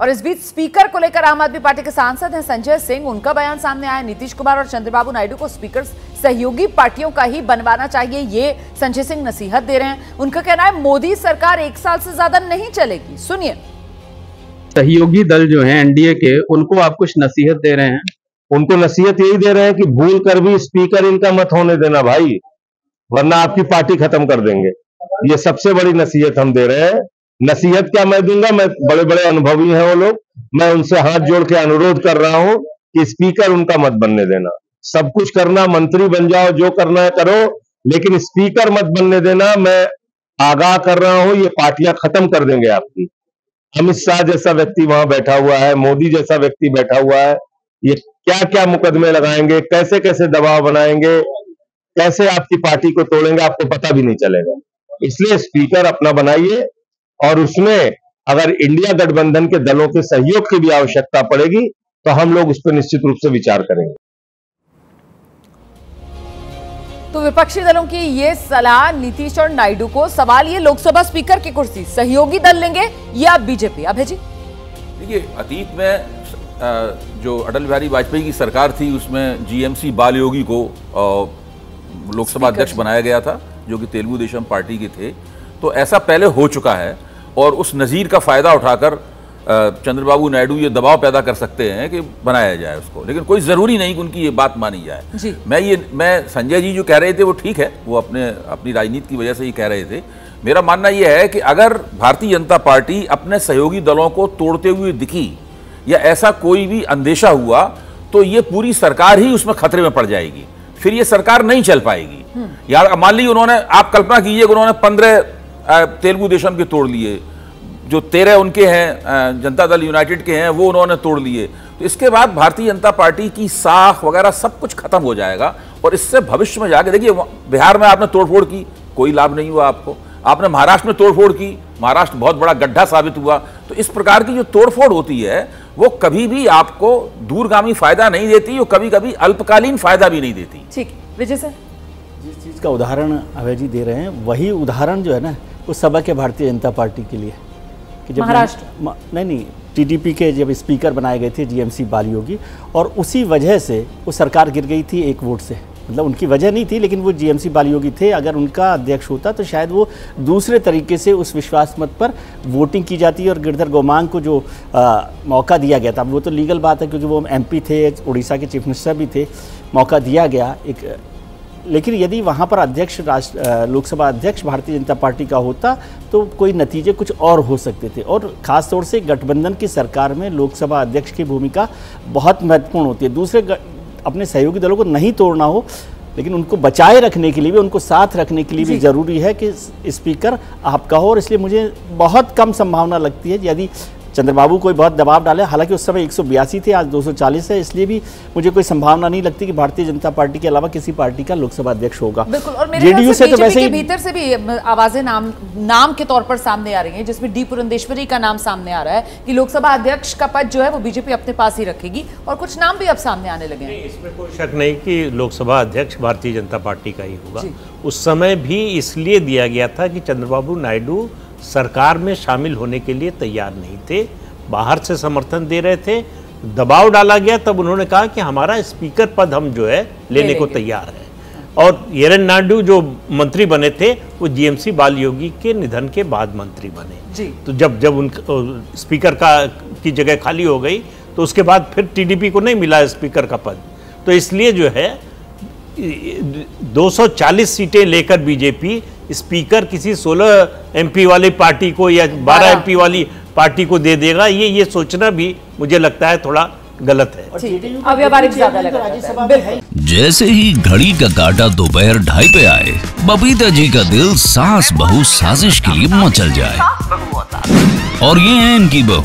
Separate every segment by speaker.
Speaker 1: और इस बीच स्पीकर को लेकर आम आदमी पार्टी के सांसद हैं संजय सिंह। उनका बयान सामने आया। नीतीश कुमार और चंद्रबाबू नायडू को स्पीकर सहयोगी पार्टियों का ही बनवाना चाहिए, ये संजय सिंह नसीहत दे रहे हैं। उनका कहना है, मोदी सरकार एक साल से ज़्यादा नहीं चलेगी। सुनिए।
Speaker 2: सहयोगी दल जो है एनडीए के, उनको आप कुछ नसीहत दे रहे हैं?
Speaker 3: उनको नसीहत यही दे रहे हैं कि भूल कर भी स्पीकर इनका मत होने देना भाई, वरना आपकी पार्टी खत्म कर देंगे। ये सबसे बड़ी नसीहत हम दे रहे हैं। नसीहत क्या मैं दूँगा? मैं बड़े बड़े अनुभवी हैं वो लोग। मैं उनसे हाथ जोड़ के अनुरोध कर रहा हूँ कि स्पीकर उनका मत बनने देना। सब कुछ करना, मंत्री बन जाओ, जो करना है करो, लेकिन स्पीकर मत बनने देना। मैं आगाह कर रहा हूँ, ये पार्टियाँ खत्म कर देंगे आपकी। अमित शाह जैसा व्यक्ति वहाँ बैठा हुआ है, मोदी जैसा व्यक्ति बैठा हुआ है, ये क्या क्या मुकदमे लगाएँगे कैसे कैसे दबाव बनाएँगे, कैसे आपकी पार्टी को तोड़ेंगे, आपको पता भी नहीं चलेगा। इसलिए स्पीकर अपना बनाइए और उसमें अगर इंडिया गठबंधन के दलों के सहयोग की भी आवश्यकता पड़ेगी तो हम लोग उस पर निश्चित रूप से विचार करेंगे।
Speaker 1: तो विपक्षी दलों की ये सलाह नीतीश और नायडू को सवाल ये लोकसभा स्पीकर की कुर्सी। सहयोगी दल लेंगे या बीजेपी? अभय जी।
Speaker 4: देखिए अतीत में जो अटल बिहारी वाजपेयी की सरकार थी उसमें जीएमसी बाल योगी को लोकसभा अध्यक्ष बनाया गया था जो कि तेलुगु देशम पार्टी के थे। तो ऐसा पहले हो चुका है और उस नज़ीर का फ़ायदा उठाकर चंद्रबाबू नायडू ये दबाव पैदा कर सकते हैं कि बनाया जाए उसको। लेकिन कोई ज़रूरी नहीं कि उनकी ये बात मानी जाए। मैं ये मैं संजय जी जो कह रहे थे वो ठीक है वो अपने अपनी राजनीति की वजह से ही कह रहे थे। मेरा मानना यह है कि अगर भारतीय जनता पार्टी अपने सहयोगी दलों को तोड़ते हुए दिखी या ऐसा कोई भी अंदेशा हुआ तो ये पूरी सरकार ही उसमें खतरे में पड़ जाएगी। फिर ये सरकार नहीं चल पाएगी। हम्म। यार मान लीजिए उन्होंने आप कल्पना कीजिए उन्होंने पंद्रह तेलुगु देशम के तोड़ लिए। जो तेरह उनके हैं जनता दल यूनाइटेड के हैं, वो उन्होंने तोड़ लिए। तो इसके बाद भारतीय जनता पार्टी की साख वगैरह सब कुछ खत्म हो जाएगा और इससे भविष्य में जाके देखिए बिहार में आपने तोड़फोड़ की, कोई लाभ नहीं हुआ आपको। आपने महाराष्ट्र में तोड़फोड़ की, महाराष्ट्र बहुत बड़ा गड्ढा साबित हुआ। तो इस प्रकार की जो तोड़फोड़ होती है, वो कभी भी आपको दूरगामी फ़ायदा नहीं देती और कभी कभी अल्पकालीन फ़ायदा भी नहीं देती।
Speaker 1: ठीक, विजय सर?
Speaker 5: जिस चीज़ का उदाहरण अभय जी दे रहे हैं वही उदाहरण जो है ना वो सभा के भारतीय जनता पार्टी के लिए
Speaker 1: कि जब महाराष्ट्र।
Speaker 5: नहीं नहीं टीडीपी के जब स्पीकर बनाए गए थे जीएमसी बालयोगी और उसी वजह से वो सरकार गिर गई थी एक वोट से। मतलब उनकी वजह नहीं थी लेकिन वो जीएमसी बालयोगी थे। अगर उनका अध्यक्ष होता तो शायद वो दूसरे तरीके से उस विश्वास मत पर वोटिंग की जाती है और गिरधर गोमांग को जो आ, मौका दिया गया था। वो तो लीगल बात है क्योंकि वो एमपी थे उड़ीसा के चीफ मिनिस्टर भी थे। मौका दिया गया एक लेकिन यदि वहाँ पर अध्यक्ष राष्ट्र लोकसभा अध्यक्ष भारतीय जनता पार्टी का होता तो कोई नतीजे कुछ और हो सकते थे। और ख़ास तौर से गठबंधन की सरकार में लोकसभा अध्यक्ष की भूमिका बहुत महत्वपूर्ण होती है। दूसरे अपने सहयोगी दलों को नहीं तोड़ना हो लेकिन उनको बचाए रखने के लिए भी उनको साथ रखने के लिए भी ज़रूरी है कि स्पीकर आपका हो। और इसलिए मुझे बहुत कम संभावना लगती है यदि चंद्रबाबू कोई बहुत दबाव डाले हालाँकि उस समय एक थे आज 240 है इसलिए भी मुझे कोई संभावना नहीं लगती कि भारतीय जनता पार्टी के अलावा किसी पार्टी का लोकसभा अध्यक्ष होगा।
Speaker 1: बिल्कुल और मेरे से, से तो वैसे ही भीतर से भी आवाज़ें नाम नाम के तौर पर सामने आ रही हैं जिसमें डी पुरंदेश्वरी का नाम सामने आ रहा है कि लोकसभा अध्यक्ष का पद जो है वो बीजेपी अपने पास ही रखेगी और कुछ नाम भी अब सामने आने लगे हैं।
Speaker 6: इसमें कोई शक नहीं कि लोकसभा अध्यक्ष भारतीय जनता पार्टी का ही होगा। उस समय भी इसलिए दिया गया था कि चंद्रबाबू नायडू सरकार में शामिल होने के लिए तैयार नहीं थे बाहर से समर्थन दे रहे थे दबाव डाला गया तब उन्होंने कहा कि हमारा स्पीकर पद हम जो है लेने को तैयार है। और येरन नायडू जो मंत्री बने थे वो जीएमसी बाल योगी के निधन के बाद मंत्री बने। तो जब जब उन स्पीकर का की जगह खाली हो गई तो उसके बाद फिर टीडीपी को नहीं मिला स्पीकर का पद। तो इसलिए जो है 240 सीटें लेकर बीजेपी स्पीकर किसी 16 एमपी वाली पार्टी को या 12 एमपी वाली पार्टी को दे देगा ये ये सोचना भी मुझे लगता है थोड़ा गलत
Speaker 7: है। जैसे ही। घड़ी का काटा दोपहर ढाई पे आए बबीता जी का दिल सास बहू साजिश के लिए मचल जाए। और ये है इनकी बहू।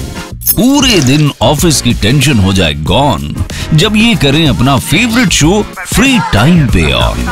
Speaker 7: पूरे दिन ऑफ़िस की टेंशन हो जाए गॉन। जब ये करें अपना फेवरेट शो फ्री टाइम पे ऑन।